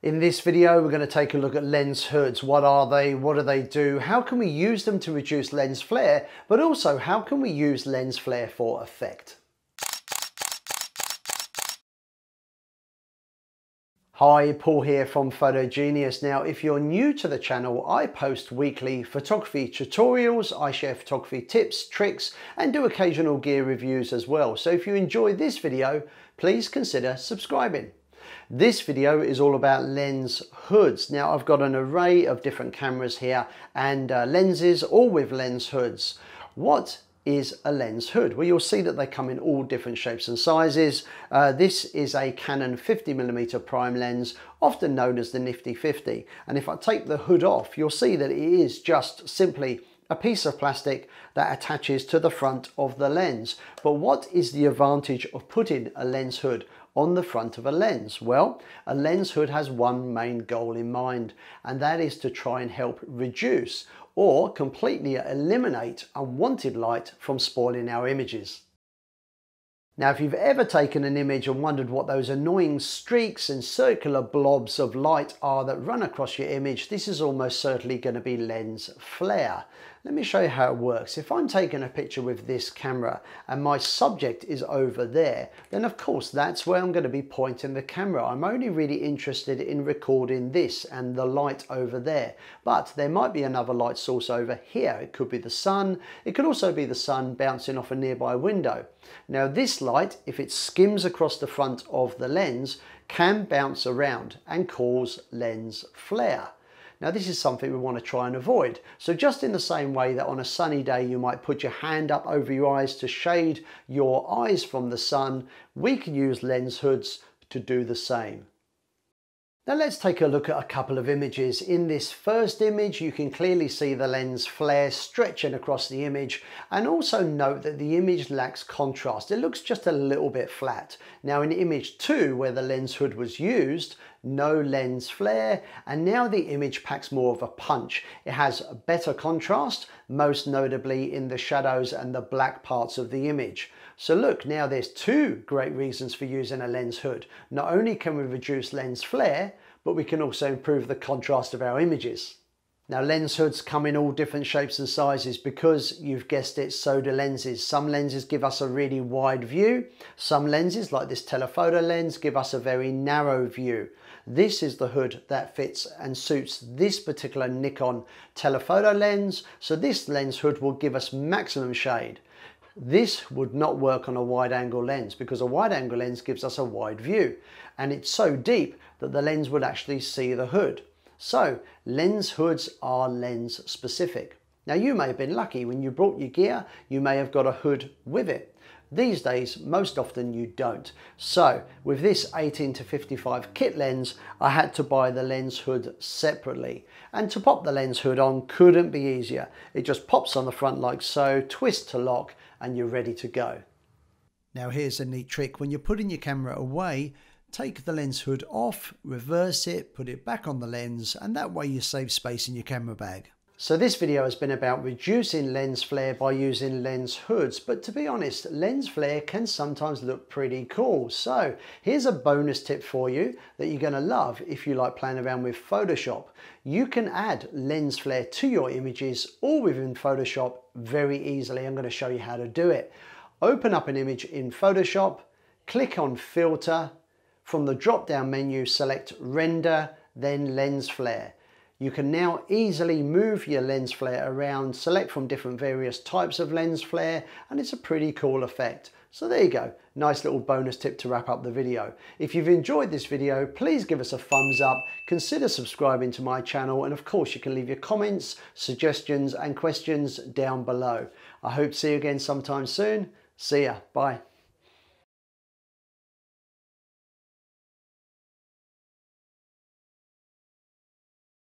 In this video, we're going to take a look at lens hoods. What are they? What do they do? How can we use them to reduce lens flare? But also, how can we use lens flare for effect? Hi, Paul here from Photogenius. Now, if you're new to the channel, I post weekly photography tutorials, I share photography tips, tricks, and do occasional gear reviews as well. So if you enjoy this video, please consider subscribing. This video is all about lens hoods. Now I've got an array of different cameras here and uh, lenses all with lens hoods. What is a lens hood? Well, you'll see that they come in all different shapes and sizes. Uh, this is a Canon 50mm prime lens, often known as the Nifty 50. And if I take the hood off, you'll see that it is just simply a piece of plastic that attaches to the front of the lens. But what is the advantage of putting a lens hood on the front of a lens? Well, a lens hood has one main goal in mind, and that is to try and help reduce or completely eliminate unwanted light from spoiling our images. Now, if you've ever taken an image and wondered what those annoying streaks and circular blobs of light are that run across your image, this is almost certainly going to be lens flare. Let me show you how it works. If I'm taking a picture with this camera and my subject is over there, then of course that's where I'm going to be pointing the camera. I'm only really interested in recording this and the light over there. But there might be another light source over here. It could be the sun. It could also be the sun bouncing off a nearby window. Now this light, if it skims across the front of the lens, can bounce around and cause lens flare. Now this is something we want to try and avoid. So just in the same way that on a sunny day you might put your hand up over your eyes to shade your eyes from the sun, we can use lens hoods to do the same. Now let's take a look at a couple of images. In this first image, you can clearly see the lens flare stretching across the image and also note that the image lacks contrast. It looks just a little bit flat. Now in image two, where the lens hood was used, no lens flare, and now the image packs more of a punch. It has better contrast, most notably in the shadows and the black parts of the image. So look, now there's two great reasons for using a lens hood. Not only can we reduce lens flare, but we can also improve the contrast of our images. Now lens hoods come in all different shapes and sizes because you've guessed it, so do lenses. Some lenses give us a really wide view. Some lenses like this telephoto lens give us a very narrow view. This is the hood that fits and suits this particular Nikon telephoto lens. So this lens hood will give us maximum shade. This would not work on a wide angle lens because a wide angle lens gives us a wide view and it's so deep that the lens would actually see the hood. So lens hoods are lens specific. Now you may have been lucky when you brought your gear, you may have got a hood with it. These days, most often you don't. So with this 18 to 55 kit lens, I had to buy the lens hood separately. And to pop the lens hood on couldn't be easier. It just pops on the front like so, twist to lock, and you're ready to go. Now here's a neat trick. When you're putting your camera away, take the lens hood off, reverse it, put it back on the lens, and that way you save space in your camera bag. So this video has been about reducing lens flare by using lens hoods, but to be honest, lens flare can sometimes look pretty cool. So here's a bonus tip for you that you're gonna love if you like playing around with Photoshop. You can add lens flare to your images all within Photoshop very easily. I'm gonna show you how to do it. Open up an image in Photoshop, click on Filter, from the drop-down menu select Render, then Lens Flare. You can now easily move your lens flare around, select from different various types of lens flare, and it's a pretty cool effect. So there you go, nice little bonus tip to wrap up the video. If you've enjoyed this video, please give us a thumbs up, consider subscribing to my channel, and of course you can leave your comments, suggestions and questions down below. I hope to see you again sometime soon. See ya, bye.